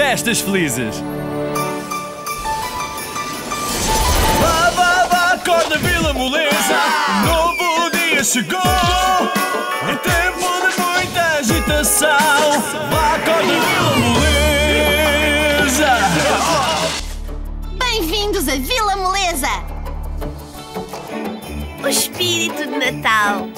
festas felizes! Vá, vá, vá, acorda Vila Moleza! Novo dia chegou! É tempo de muita agitação! Vá, acorda Vila Moleza! Bem-vindos a Vila Moleza! O espírito de Natal